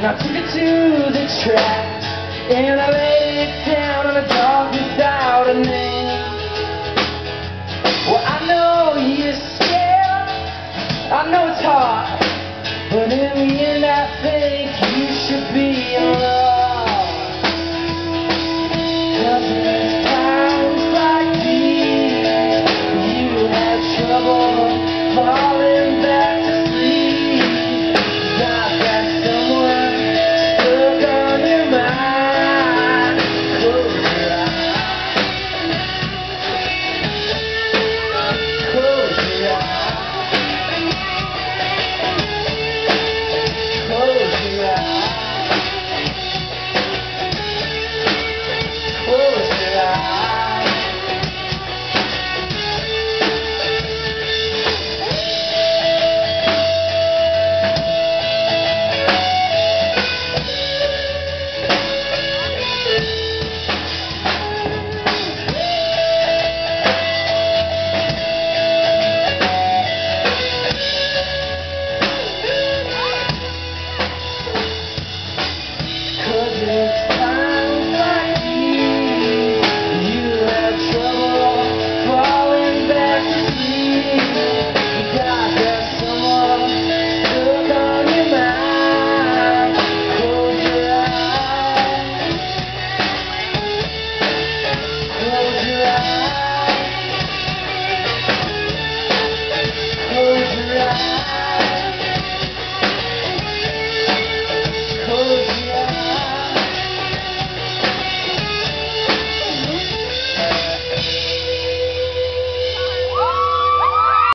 and I took it to the tracks, and I laid it down on a dog without a name. Well, I know you're scared, I know it's hard, but in the end, I